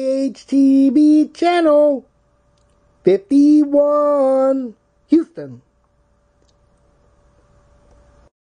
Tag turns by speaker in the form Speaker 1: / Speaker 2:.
Speaker 1: KHTB channel 51, Houston.